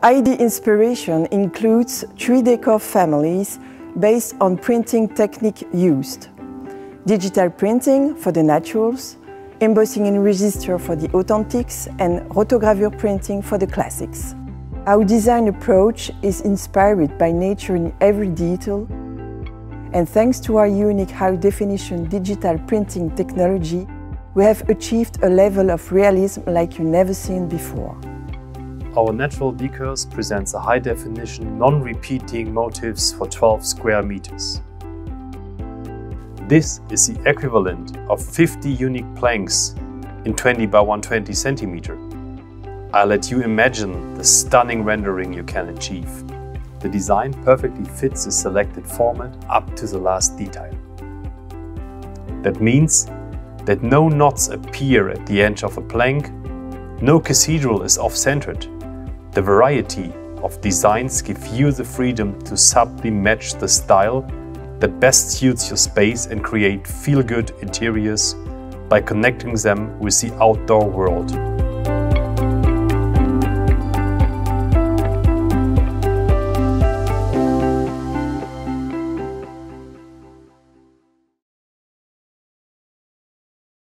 ID inspiration includes three decor families based on printing technique used. Digital printing for the naturals, embossing in register for the authentics, and rotogravure printing for the classics. Our design approach is inspired by nature in every detail, and thanks to our unique high-definition digital printing technology, we have achieved a level of realism like you've never seen before. Our natural decors presents a high-definition, non-repeating motifs for 12 square meters. This is the equivalent of 50 unique planks in 20 by 120 centimeter. I'll let you imagine the stunning rendering you can achieve. The design perfectly fits the selected format up to the last detail. That means that no knots appear at the edge of a plank, no cathedral is off-centered, the variety of designs give you the freedom to subtly match the style that best suits your space and create feel-good interiors by connecting them with the outdoor world.